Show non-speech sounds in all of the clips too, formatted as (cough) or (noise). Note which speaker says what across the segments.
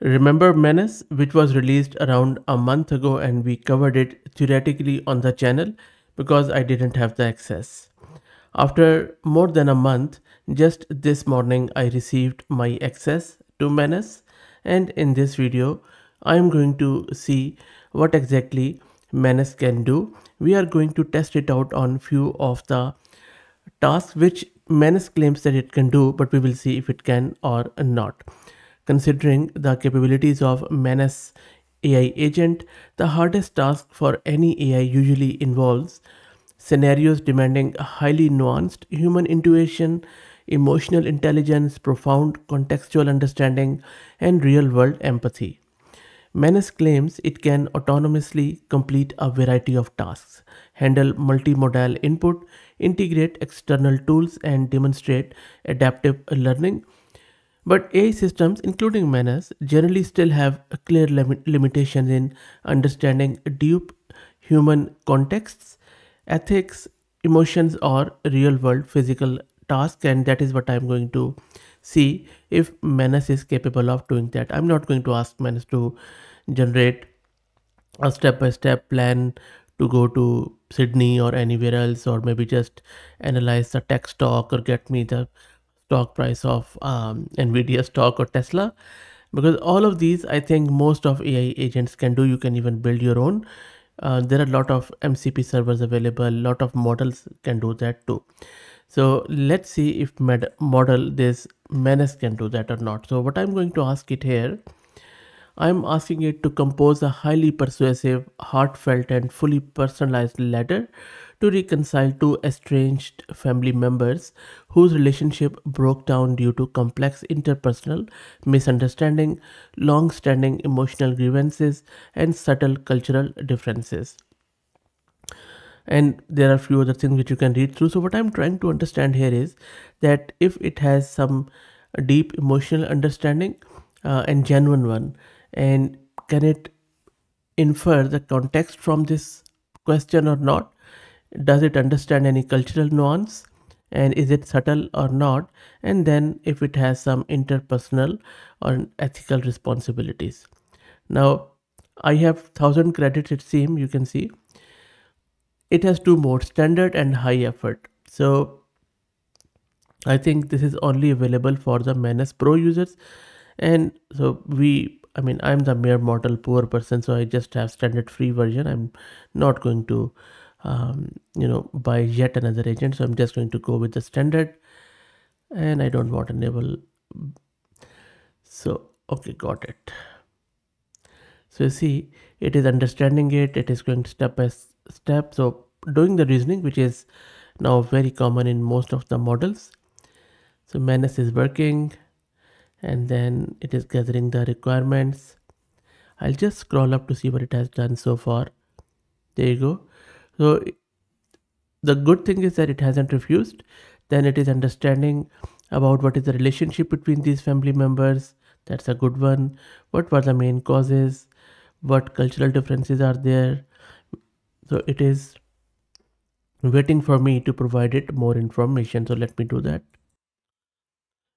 Speaker 1: Remember Manus, which was released around a month ago and we covered it theoretically on the channel because I didn't have the access. After more than a month, just this morning I received my access to Manus and in this video I am going to see what exactly Manus can do. We are going to test it out on few of the tasks which Manus claims that it can do but we will see if it can or not. Considering the capabilities of Manus AI agent, the hardest task for any AI usually involves scenarios demanding highly nuanced human intuition, emotional intelligence, profound contextual understanding, and real world empathy. Manus claims it can autonomously complete a variety of tasks, handle multimodal input, integrate external tools, and demonstrate adaptive learning but AI systems, including Manus, generally still have a clear lim- limitations in understanding deep human contexts, ethics, emotions, or real world physical tasks. And that is what I'm going to see if Manus is capable of doing that. I'm not going to ask Manus to generate a step by step plan to go to Sydney or anywhere else, or maybe just analyze the text talk or get me the stock price of um, nvidia stock or tesla. Because all of these i think most of ai agents can do. You can even build your own. Uh, there are a lot of mcp servers available. A lot of models can do that too. So let's see if med- model this Manus can do that or not. So what i'm going to ask it here i'm asking it to compose a highly persuasive heartfelt and fully personalized letter to reconcile two estranged family members whose relationship broke down due to complex interpersonal misunderstanding, long standing emotional grievances, and subtle cultural differences. And there are a few other things which you can read through. So, what I'm trying to understand here is that if it has some deep emotional understanding uh, and genuine one, and can it infer the context from this question or not does it understand any cultural nuance? And is it subtle or not? And then if it has some interpersonal or ethical responsibilities. Now i have 1000 credits it seems you can see. It has two modes standard and high effort. So i think this is only available for the manus pro users. And so we i mean i'm the mere mortal poor person so i just have standard free version. I'm not going to um, you know by yet another agent. So i'm just going to go with the standard and i don't want enable. So okay got it. So you see it is understanding it. It is going step by step. So doing the reasoning which is now very common in most of the models. So Manus is working and then it is gathering the requirements. I'll just scroll up to see what it has done so far. There you go so the good thing is that it hasn't refused. Then it is understanding about what is the relationship between these family members. That's a good one. What were the main causes? What cultural differences are there? So it is waiting for me to provide it more information. So let me do that.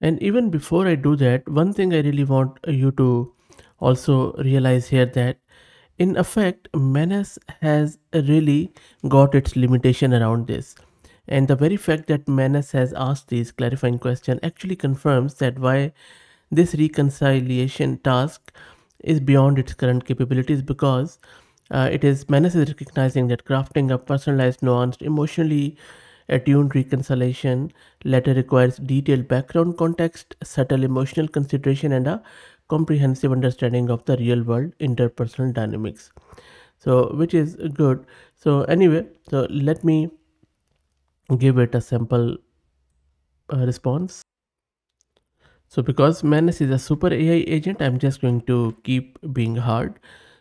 Speaker 1: And even before I do that, one thing I really want you to also realize here that in effect, Manus has really got its limitation around this. And the very fact that Manus has asked this clarifying question actually confirms that why this reconciliation task is beyond its current capabilities because uh, it is Manus is recognizing that crafting a personalized, nuanced, emotionally attuned reconciliation letter requires detailed background context, subtle emotional consideration, and a comprehensive understanding of the real world interpersonal dynamics so which is good so anyway so let me give it a sample uh, response so because Manus is a super AI agent, I'm just going to keep being hard.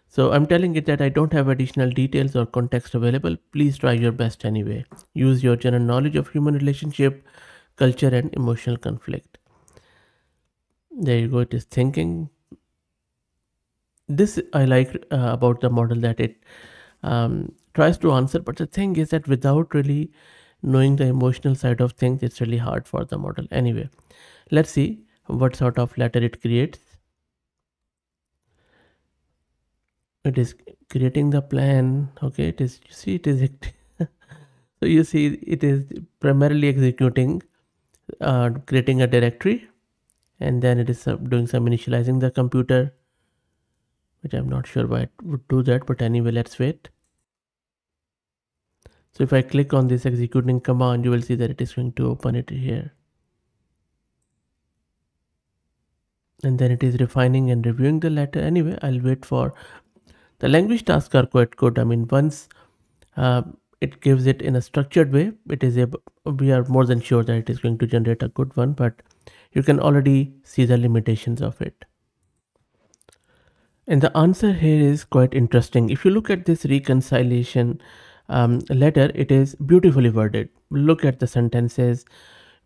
Speaker 1: So I'm telling it that I don't have additional details or context available. Please try your best anyway. Use your general knowledge of human relationship, culture and emotional conflict there you go it is thinking. This i like uh, about the model that it um, tries to answer but the thing is that without really knowing the emotional side of things it's really hard for the model. Anyway let's see what sort of letter it creates. It is creating the plan okay? It is you see it is (laughs) so you see it is primarily executing uh, creating a directory and then it is doing some initializing the computer which I'm not sure why it would do that but anyway let's wait. So if I click on this executing command you will see that it is going to open it here. And then it is refining and reviewing the letter. Anyway I'll wait for the language tasks are quite good I mean once uh, it gives it in a structured way it is able we are more than sure that it is going to generate a good one but you can already see the limitations of it. And the answer here is quite interesting. If you look at this reconciliation um, letter it is beautifully worded. Look at the sentences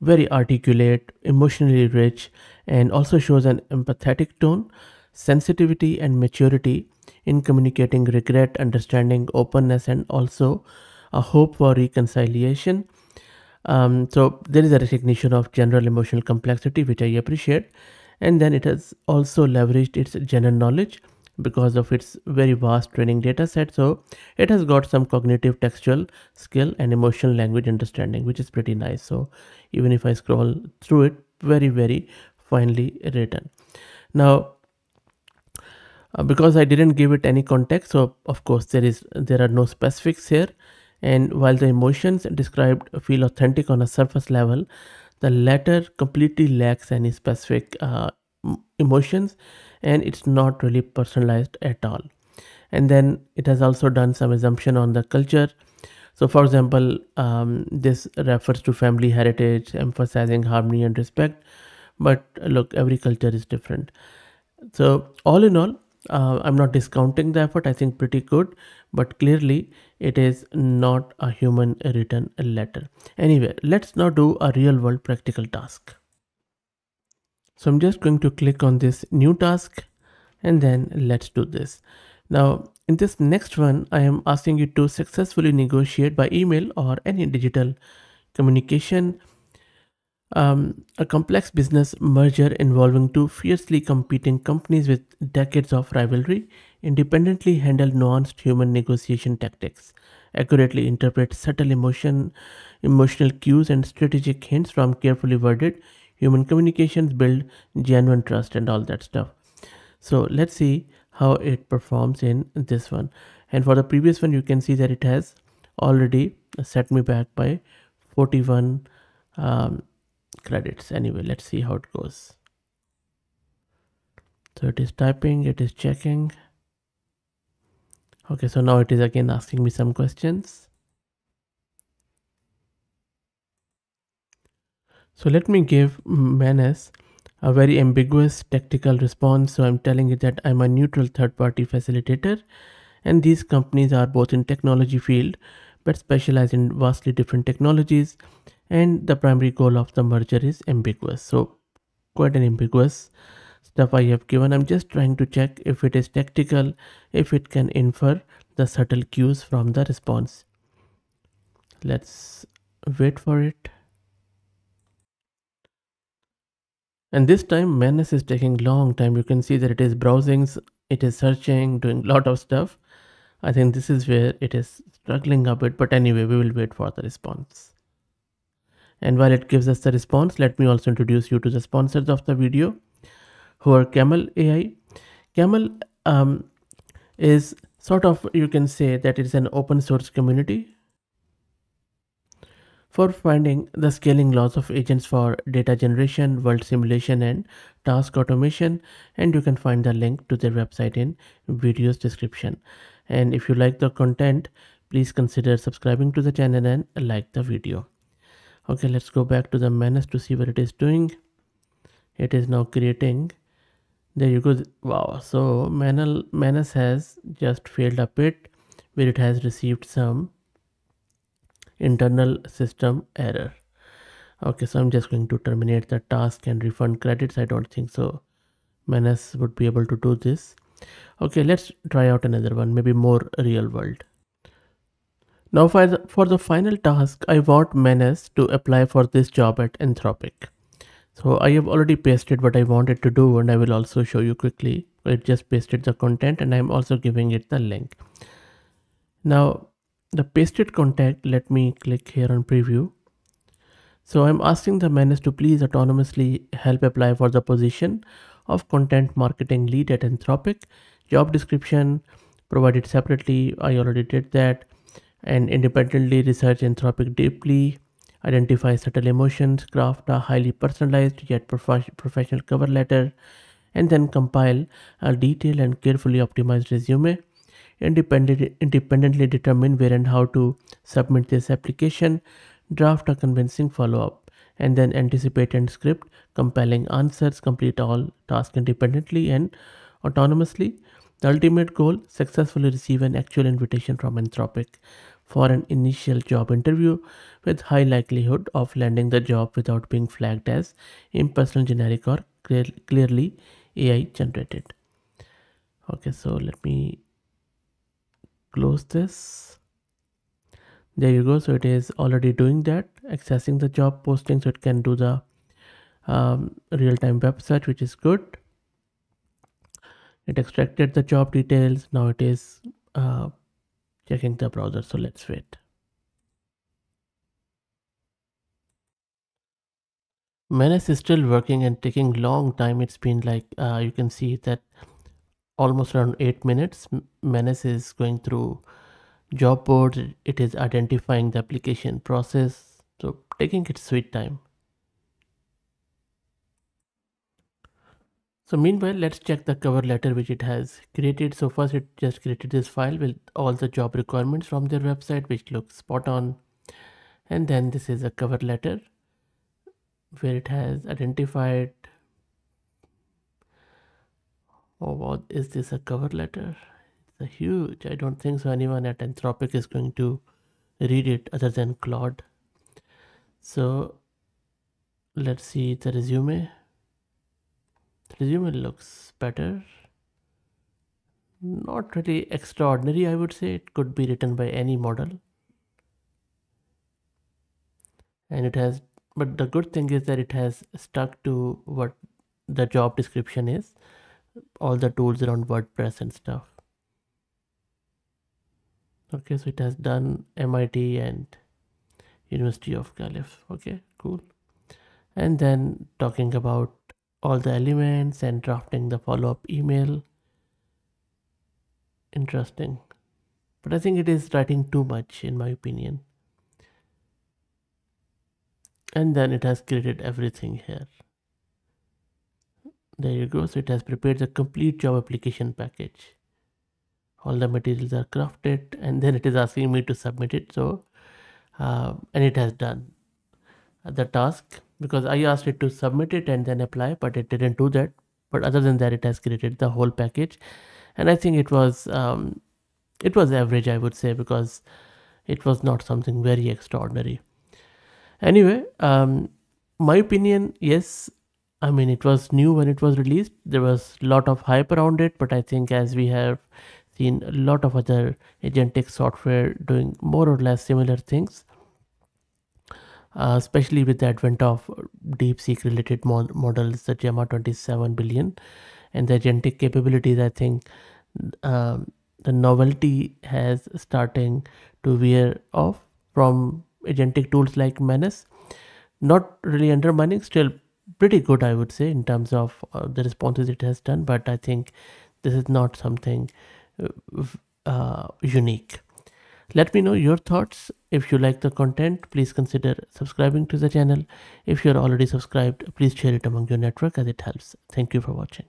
Speaker 1: very articulate emotionally rich and also shows an empathetic tone sensitivity and maturity in communicating regret understanding openness and also a hope for reconciliation. Um, so there is a recognition of general emotional complexity, which I appreciate. And then it has also leveraged its general knowledge because of its very vast training data set. So it has got some cognitive textual skill and emotional language understanding, which is pretty nice. So even if I scroll through it, very, very finely written. Now, uh, because I didn't give it any context, so of course there is there are no specifics here. And while the emotions described feel authentic on a surface level, the latter completely lacks any specific uh, emotions and it's not really personalized at all. And then it has also done some assumption on the culture. So, for example, um, this refers to family heritage, emphasizing harmony and respect. But look, every culture is different. So, all in all, uh, i'm not discounting the effort i think pretty good but clearly it is not a human written letter. Anyway let's now do a real world practical task. So i'm just going to click on this new task and then let's do this. Now in this next one i am asking you to successfully negotiate by email or any digital communication. Um, a complex business merger involving two fiercely competing companies with decades of rivalry independently handle nuanced human negotiation tactics, accurately interpret subtle emotion, emotional cues, and strategic hints from carefully worded human communications, build genuine trust, and all that stuff. So let's see how it performs in this one. And for the previous one, you can see that it has already set me back by 41 um, credits anyway let's see how it goes so it is typing it is checking okay so now it is again asking me some questions. So let me give Manus a very ambiguous tactical response. So i'm telling it that i'm a neutral third party facilitator and these companies are both in technology field but specialize in vastly different technologies and the primary goal of the merger is ambiguous. So quite an ambiguous stuff i have given. I'm just trying to check if it is tactical if it can infer the subtle cues from the response. Let's wait for it. And this time Manus is taking long time. You can see that it is browsing it is searching doing a lot of stuff. I think this is where it is struggling a bit but anyway we will wait for the response. And while it gives us the response, let me also introduce you to the sponsors of the video who are Camel AI. Camel um, is sort of, you can say that it's an open source community for finding the scaling laws of agents for data generation, world simulation, and task automation. And you can find the link to their website in video's description. And if you like the content, please consider subscribing to the channel and like the video okay let's go back to the Manus to see what it is doing it is now creating there you go wow. So Manal Manus has just failed a bit where it has received some internal system error. Okay so i'm just going to terminate the task and refund credits. I don't think so Manus would be able to do this. Okay let's try out another one maybe more real world. Now for the, for the final task, I want Manus to apply for this job at Anthropic. So I have already pasted what I wanted to do and I will also show you quickly. It just pasted the content and i'm also giving it the link. Now the pasted content let me click here on preview. So i'm asking the Manus to please autonomously help apply for the position of content marketing lead at anthropic. Job description provided separately. I already did that. And independently research anthropic deeply identify subtle emotions craft a highly personalized yet prof- professional cover letter and then compile a detailed and carefully optimized resume. Independently, independently determine where and how to submit this application, draft a convincing follow-up, and then anticipate and script compelling answers, complete all tasks independently and autonomously. The ultimate goal, successfully receive an actual invitation from Anthropic for an initial job interview with high likelihood of landing the job without being flagged as impersonal generic or clear, clearly AI generated. Okay, so let me close this. There you go. So it is already doing that, accessing the job posting so it can do the um, real-time web search, which is good. It extracted the job details. Now it is uh, checking the browser. So let's wait. Manus is still working and taking long time. It's been like uh, you can see that almost around eight minutes. Manus is going through job boards. It is identifying the application process. So taking its sweet time. So meanwhile, let's check the cover letter which it has created. So first it just created this file with all the job requirements from their website, which looks spot on. And then this is a cover letter where it has identified oh what is this a cover letter it's a huge i don't think so anyone at anthropic is going to read it other than claude so let's see the resume resume looks better. Not really extraordinary i would say. It could be written by any model. And it has but the good thing is that it has stuck to what the job description is. All the tools around wordpress and stuff. Okay so it has done mit and university of calif. Okay cool. And then talking about all the elements and drafting the follow-up email. Interesting. But i think it is writing too much in my opinion. And then it has created everything here. There you go. So it has prepared the complete job application package. All the materials are crafted and then it is asking me to submit it. So uh, and it has done the task because I asked it to submit it and then apply but it didn't do that. But other than that it has created the whole package. And I think it was um, it was average I would say because it was not something very extraordinary. Anyway, um, my opinion, yes, I mean, it was new when it was released. There was a lot of hype around it, but I think as we have seen a lot of other agentic software doing more or less similar things, uh, especially with the advent of DeepSeek related mod- models, the Gemma 27 billion, and the agentic capabilities, I think um, the novelty has starting to wear off from agentic tools like Manus. Not really undermining, still pretty good, I would say, in terms of uh, the responses it has done. But I think this is not something uh, uh, unique. Let me know your thoughts. If you like the content, please consider subscribing to the channel. If you're already subscribed, please share it among your network as it helps. Thank you for watching.